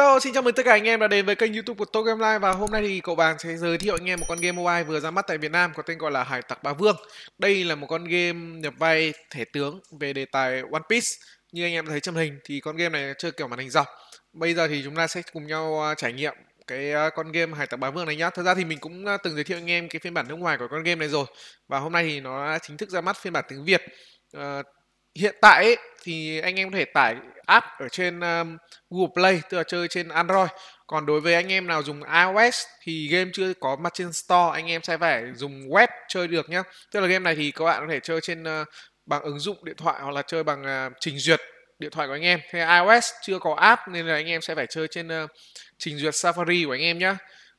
Hello, xin chào mừng tất cả anh em đã đến với kênh YouTube của Tô Game Live và hôm nay thì cậu Bàng sẽ giới thiệu anh em một con game mobile vừa ra mắt tại Việt Nam có tên gọi là Hải Tặc Bá Vương. Đây là một con game nhập vai thẻ tướng về đề tài One Piece. Như anh em thấy trong hình thì con game này chơi kiểu màn hình dọc. Bây giờ thì chúng ta sẽ cùng nhau à, trải nghiệm cái à, con game Hải Tặc Bá Vương này nhá. Thật ra thì mình cũng à, từng giới thiệu anh em cái phiên bản nước ngoài của con game này rồi và hôm nay thì nó đã chính thức ra mắt phiên bản tiếng Việt. Uh, hiện tại ấy, thì anh em có thể tải app ở trên um, Google Play tức là chơi trên Android. Còn đối với anh em nào dùng iOS thì game chưa có mặt trên Store anh em sẽ phải dùng web chơi được nhé tức là game này thì các bạn có thể chơi trên uh, bằng ứng dụng điện thoại hoặc là chơi bằng uh, trình duyệt điện thoại của anh em. Thế iOS chưa có app nên là anh em sẽ phải chơi trên uh, trình duyệt Safari của anh em nhé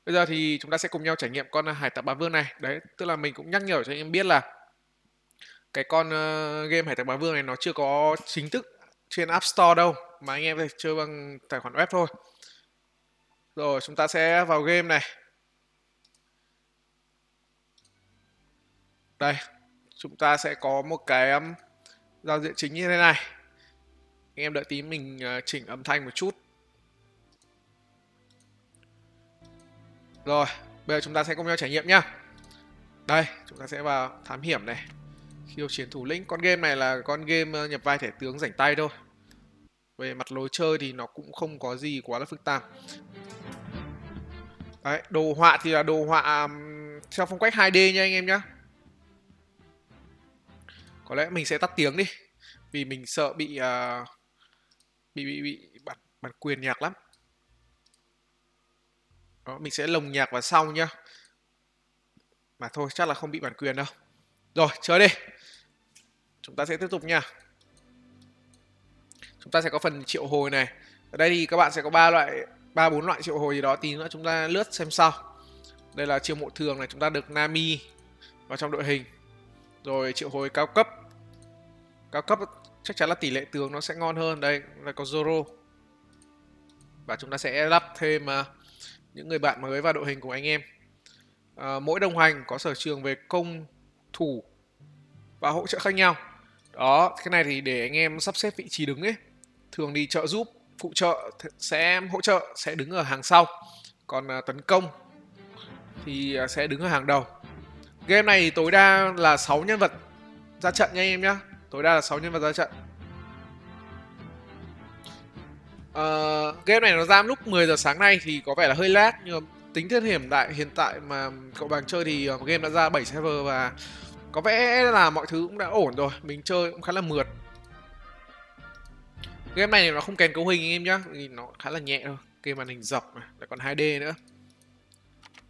bây giờ thì chúng ta sẽ cùng nhau trải nghiệm con à, hải tặc bá vương này. Đấy tức là mình cũng nhắc nhở cho anh em biết là cái con uh, game Hải Tặc Bá Vương này nó chưa có chính thức trên App Store đâu mà anh em phải chơi bằng tài khoản web thôi. Rồi chúng ta sẽ vào game này. Đây, chúng ta sẽ có một cái um, giao diện chính như thế này. Anh em đợi tí mình uh, chỉnh âm thanh một chút. Rồi, bây giờ chúng ta sẽ cùng nhau trải nghiệm nhá. Đây, chúng ta sẽ vào thám hiểm này khiêu chiến thủ lĩnh con game này là con game ờ, nhập vai thẻ tướng rảnh tay thôi. Về mặt lối chơi thì nó cũng không có gì quá là phức tạp. Đấy, đồ họa thì là đồ họa theo phong cách 2D nha anh em nhá. Có lẽ mình sẽ tắt tiếng đi vì mình sợ bị uh, bị bị bị bản bản quyền nhạc lắm. Đó, mình sẽ lồng nhạc vào sau nhá. Mà thôi chắc là không bị bản quyền đâu rồi chơi đi. Chúng ta sẽ tiếp tục nha. Chúng ta sẽ có phần triệu hồi này. Ở đây thì các bạn sẽ có ba loại ba bốn loại triệu hồi gì đó. Tí nữa chúng ta lướt xem sau. Đây là triệu mộ thường này. Chúng ta được Nami vào trong đội hình. Rồi triệu hồi cao cấp. Cao cấp chắc chắn là tỷ lệ tướng nó sẽ ngon hơn. Đây là có Zoro. Và chúng ta sẽ lắp thêm à, những người bạn mới vào đội hình của anh em. À, mỗi đồng hành có sở trường về công thủ và hỗ trợ khác nhau. Đó cái này thì để anh em sắp xếp vị trí đứng ấy. Thường đi trợ giúp phụ trợ sẽ hỗ trợ sẽ đứng ở hàng sau. Còn à, tấn công thì à, sẽ đứng ở hàng đầu. Game này thì tối đa là 6 nhân vật ra trận nha anh em nhá. Tối đa là 6 nhân vật ra trận. Uh, game này nó ra lúc 10 giờ sáng nay thì có vẻ là hơi lát nhưng mà tính thời hiểm đại hiện tại mà cậu bạn chơi thì ờ, game đã ra 7 server và có vẻ là mọi thứ cũng đã ổn rồi. Mình chơi cũng khá là mượt. Game này nó không kèm cấu hình anh em nhá vì nó khá là nhẹ thôi. Game màn hình dọc này lại còn 2D nữa.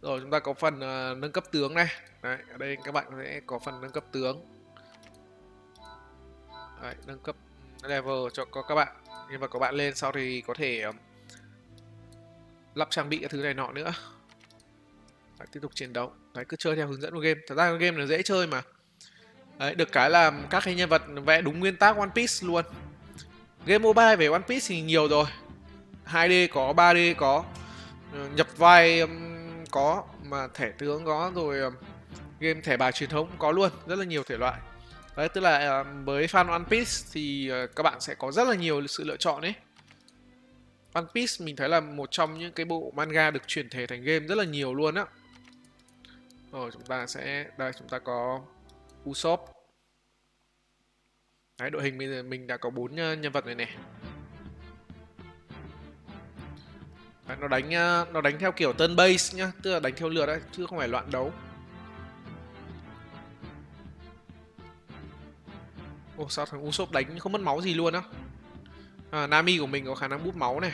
Rồi chúng ta có phần uh, nâng cấp tướng này. Đấy, ở đây các bạn sẽ có phần nâng cấp tướng. Đấy, nâng cấp level cho các bạn. Nhưng mà các bạn lên sau thì có thể ờ, lắp trang bị cái thứ này nọ nữa. Đấy, tiếp tục chiến đấu. Đấy, cứ chơi theo hướng dẫn của game. Thật ra game này dễ chơi mà. Đấy, được cái là các cái nhân vật vẽ đúng nguyên tắc One Piece luôn. Game mobile về One Piece thì nhiều rồi. 2D có 3D có. Ừ, nhập vai um, có. Mà thẻ tướng có rồi um, game thẻ bài truyền thống có luôn. Rất là nhiều thể loại. Đấy tức là um, với fan One Piece thì uh, các bạn sẽ có rất là nhiều sự lựa chọn đấy One Piece mình thấy là một trong những cái bộ manga được chuyển thể thành game rất là nhiều luôn á. Rồi chúng ta sẽ đây chúng ta có Usopp. Đấy, đội hình bây giờ mình đã có bốn ờ, nhân vật này này. Đấy, nó đánh ờ, nó đánh theo kiểu turn base nhá tức là đánh theo lượt đấy chứ không phải loạn đấu. Ồ sao thằng Usopp đánh không mất máu gì luôn á à, Nami của mình có khả năng bút máu này.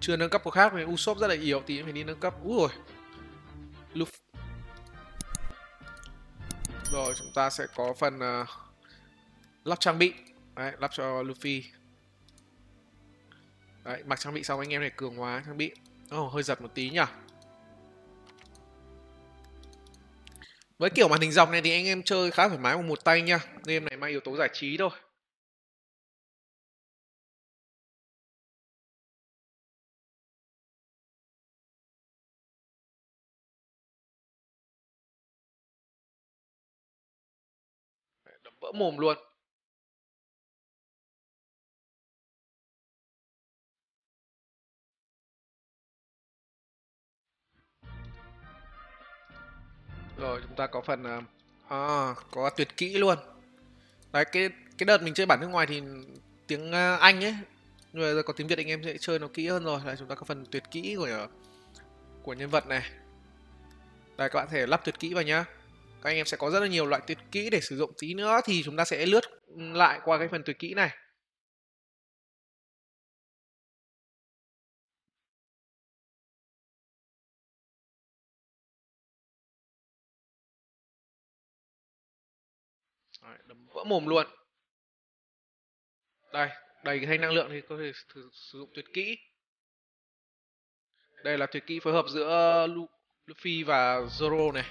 Chưa nâng cấp của khác này Usopp rất là yếu tí phải đi nâng cấp. Úi rồi Luffy rồi chúng ta sẽ có phần uh, lắp trang bị. Đấy, lắp cho Luffy. Đấy, mặc trang bị xong anh em này cường hóa trang bị. Oh, hơi giật một tí nhỉ? Với kiểu màn hình dọc này thì anh em chơi khá thoải mái bằng một tay nha. Game này mang yếu tố giải trí thôi. Vỡ mồm luôn. Rồi chúng ta có phần à, có tuyệt kỹ luôn. Đấy cái cái đợt mình chơi bản nước ngoài thì tiếng ờ, anh ấy nhưng mà giờ có tiếng việt anh em sẽ chơi nó kỹ hơn rồi. Là chúng ta có phần tuyệt kỹ của của nhân vật này. Đây các bạn thể lắp tuyệt kỹ vào nhá. Các anh em sẽ có rất là nhiều loại tuyệt kỹ để sử dụng. Tí nữa thì chúng ta sẽ lướt lại qua cái phần tuyệt kỹ này. Đấy, đấm vỡ mồm luôn. Đây đầy cái thanh năng lượng thì có thể sử dụng tuyệt kỹ. Đây là tuyệt kỹ phối hợp giữa Luffy và Zoro này.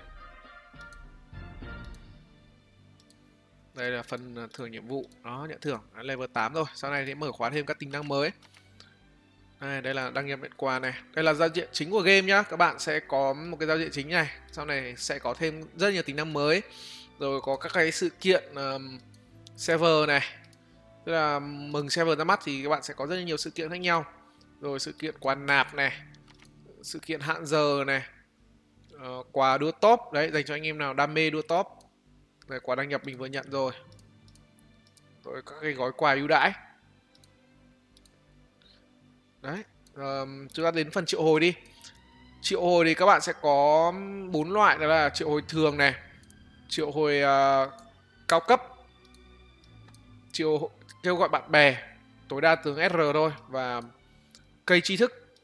Đây là phần à, thưởng nhiệm vụ. Đó nhận thưởng. Đó, level 8 rồi sau này sẽ mở khóa thêm các tính năng mới. Đây, đây là đăng nhập nhận quà này. Đây là giao diện chính của game nhá. Các bạn sẽ có một cái giao diện chính này. Sau này sẽ có thêm rất nhiều tính năng mới rồi có các cái sự kiện um, server này. Tức là mừng server ra mắt thì các bạn sẽ có rất là nhiều sự kiện khác nhau. Rồi sự kiện quà nạp này sự kiện hạn giờ này uh, quà đua top đấy dành cho anh em nào đam mê đua top. Này quà đăng nhập mình vừa nhận rồi. Rồi các cái gói quà ưu đãi. Đấy um, chúng ta đến phần triệu hồi đi. Triệu hồi thì các bạn sẽ có bốn loại đó là triệu hồi thường này triệu hồi uh, cao cấp. Triệu kêu gọi bạn bè tối đa tướng SR thôi và cây tri thức.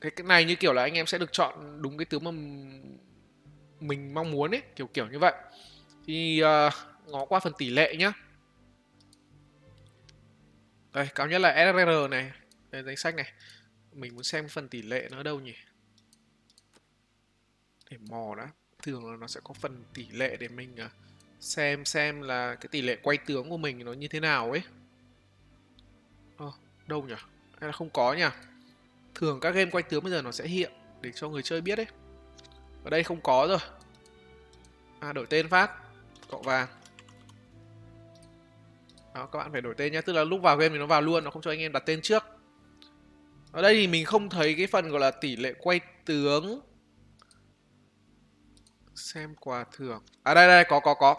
Cái, cái này như kiểu là anh em sẽ được chọn đúng cái tướng mà mình mong muốn ấy kiểu kiểu như vậy. Thì uh, ngó qua phần tỷ lệ nhá. Đây cao nhất là SR này. Đây danh sách này. Mình muốn xem phần tỷ lệ nó ở đâu nhỉ? Để mò đã thường là nó sẽ có phần tỷ lệ để mình à, xem xem là cái tỷ lệ quay tướng của mình nó như thế nào ấy. À, đâu nhỉ? Hay là không có nhỉ? Thường các game quay tướng bây giờ nó sẽ hiện để cho người chơi biết đấy ở đây không có rồi. À đổi tên phát cọ vàng. Đó các bạn phải đổi tên nhé tức là lúc vào game thì nó vào luôn nó không cho anh em đặt tên trước. Ở đây thì mình không thấy cái phần gọi là tỷ lệ quay tướng xem quà thưởng à đây đây có có có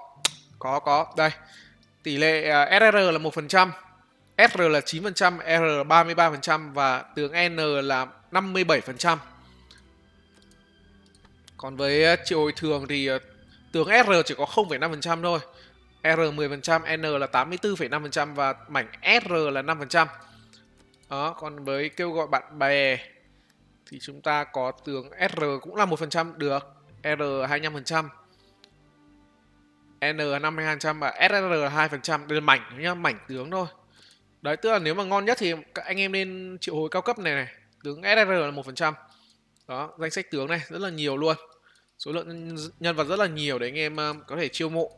có có đây tỷ lệ à, uh, SR là một phần trăm SR là 9%, R là 33% và tướng N là 57%. Còn với à, triệu hồi thường thì à, tướng SR chỉ có 0,5% thôi. R 10%, N là 84,5% và mảnh SR là 5%. Đó, còn với kêu gọi bạn bè thì chúng ta có tướng SR cũng là 1% được, R 25%. N 52% và SR 2%. Đây là mảnh nhá, mảnh tướng thôi. Đấy, tức là nếu mà ngon nhất thì các anh em nên triệu hồi cao cấp này này. Tướng SR là 1%. Đó, danh sách tướng này rất là nhiều luôn. Số lượng nhân vật rất là nhiều để anh em ờ, có thể chiêu mộ.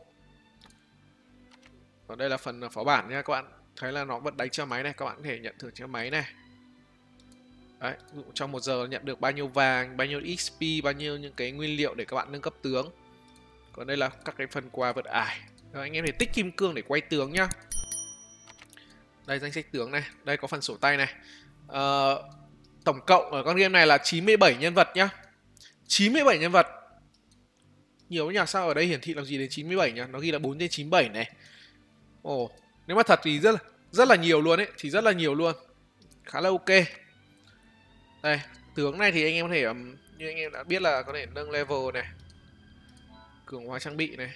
Còn đây là phần phó bản nha các bạn. Thấy là nó vẫn đánh cho máy này, các bạn có thể nhận thưởng cho máy này. Đấy, trong một giờ nhận được bao nhiêu vàng, bao nhiêu XP, bao nhiêu những cái nguyên liệu để các bạn nâng cấp tướng. Còn đây là các cái phần quà vật ải. Rồi anh em thể tích kim cương để quay tướng nhá. Đây danh sách tướng này. Đây có phần sổ tay này. À, tổng cộng ở con game này là 97 nhân vật nhá. 97 nhân vật. Nhiều nhà sao ở đây hiển thị làm gì đến 97 nhá. nó ghi là 4 trên 97 này. Ồ nếu mà thật thì rất là rất là nhiều luôn ấy thì rất là nhiều luôn. Khá là ok đây tướng này thì anh em có thể như anh em đã biết là có thể nâng level này cường hóa trang bị này.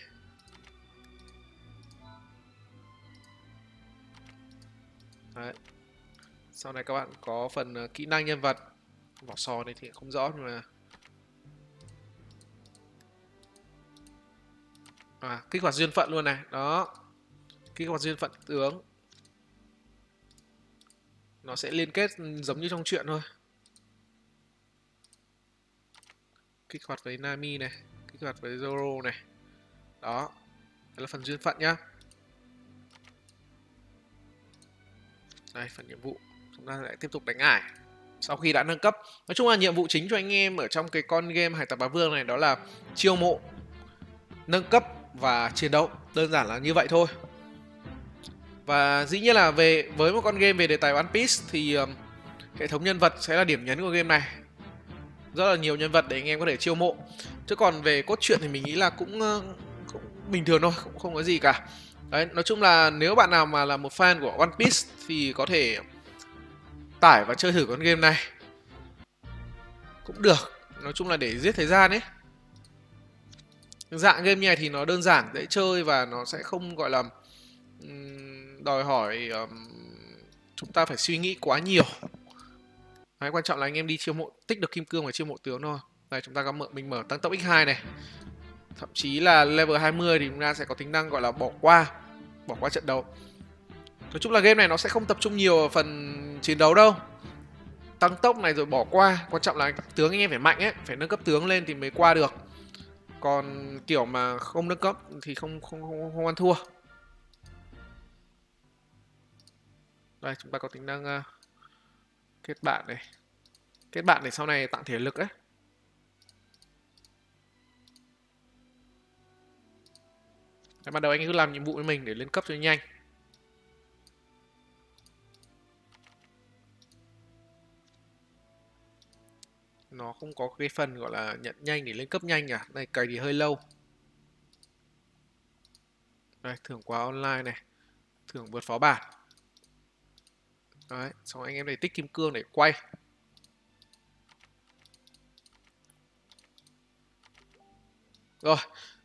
Đấy. Sau này các bạn có phần uh, kỹ năng nhân vật Vỏ sò này thì không rõ nhưng mà À, kích hoạt duyên phận luôn này Đó. Kích hoạt duyên phận tướng. Nó sẽ liên kết giống như trong chuyện thôi. Kích hoạt với Nami này Kích hoạt với Zoro này. Đó đó là phần duyên phận nhá. Đây phần nhiệm vụ. Chúng ta lại tiếp tục đánh ải. Sau khi đã nâng cấp nói chung là nhiệm vụ chính cho anh em ở trong cái con game hải tặc bá vương này đó là chiêu mộ nâng cấp và chiến đấu. Đơn giản là như vậy thôi. Và dĩ nhiên là về với một con game về đề tài One Piece thì um, hệ thống nhân vật sẽ là điểm nhấn của game này rất là nhiều nhân vật để anh em có thể chiêu mộ. Chứ còn về cốt truyện thì mình nghĩ là cũng, ờ, cũng bình thường thôi cũng không có gì cả. Đấy nói chung là nếu bạn nào mà là một fan của One Piece thì có thể tải và chơi thử con game này. Cũng được nói chung là để giết thời gian ấy. Dạng game như này thì nó đơn giản dễ chơi và nó sẽ không gọi là đòi hỏi um, chúng ta phải suy nghĩ quá nhiều. Đấy, quan trọng là anh em đi chiêu mộ tích được kim cương và chiêu mộ tướng thôi. Đây chúng ta có mở mình mở tăng tốc x2 này. Thậm chí là level 20 thì chúng ta sẽ có tính năng gọi là bỏ qua bỏ qua trận đấu. Nói chung là game này nó sẽ không tập trung nhiều ở phần chiến đấu đâu. Tăng tốc này rồi bỏ qua quan trọng là tướng anh em phải mạnh ấy phải nâng cấp tướng lên thì mới qua được. Còn kiểu mà không nâng cấp thì không không không, không ăn thua. Đây chúng ta có tính năng uh, kết bạn này. Kết bạn để sau này tặng thể lực ấy Đấy, ban đầu anh cứ làm nhiệm vụ với mình để lên cấp cho nhanh. Nó không có cái phần gọi là nhận nhanh để lên cấp nhanh à này cày thì hơi lâu. Đây thưởng quá online này. Thưởng vượt phó bản đấy xong anh em này tích kim cương để quay. Rồi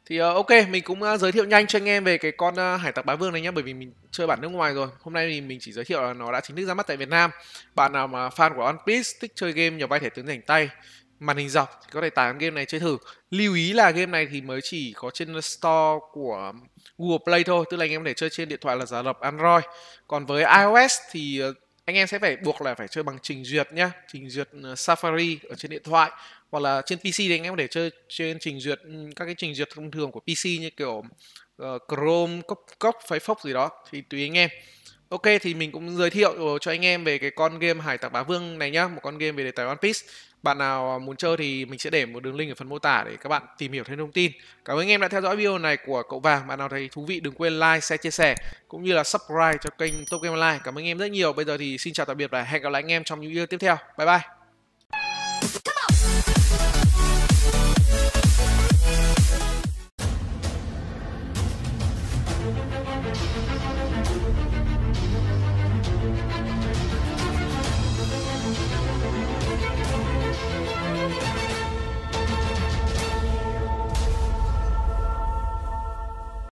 thì uh, ok mình cũng uh, giới thiệu nhanh cho anh em về cái con uh, hải tặc bá vương này nhé bởi vì mình chơi bản nước ngoài rồi. Hôm nay thì mình chỉ giới thiệu là nó đã chính thức ra mắt tại việt nam. Bạn nào mà fan của one piece thích chơi game nhiều vai thể tướng rảnh tay màn hình dọc thì có thể tải game này chơi thử. Lưu ý là game này thì mới chỉ có trên store của google play thôi tức là anh em có thể chơi trên điện thoại là giả lập android. Còn với ios thì anh em sẽ phải buộc là phải chơi bằng trình duyệt nhá trình duyệt ờ, safari ở trên điện thoại hoặc là trên PC thì anh em có thể chơi trên trình duyệt ừ, các cái trình duyệt thông thường của PC như kiểu uh, Chrome, Cop, Firefox gì đó thì tùy anh em. Ok thì mình cũng giới thiệu cho anh em về cái con game Hải tặc bá vương này nhá, một con game về đề tài One Piece. Bạn nào à, muốn chơi thì mình sẽ để một đường link ở phần mô tả để các bạn tìm hiểu thêm thông tin. Cảm ơn anh em đã theo dõi video này của cậu vàng. Bạn nào thấy thú vị đừng quên like, share, chia sẻ cũng như là subscribe cho kênh Top Game Online. Cảm ơn anh em rất nhiều. Bây giờ thì xin chào tạm biệt và hẹn gặp lại anh em trong những video tiếp theo. Bye bye. We'll be right back.